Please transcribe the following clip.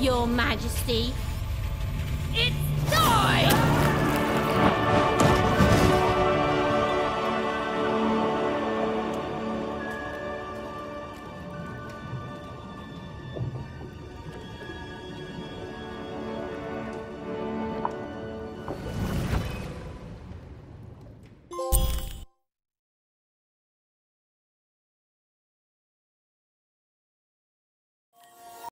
Your Majesty. It's!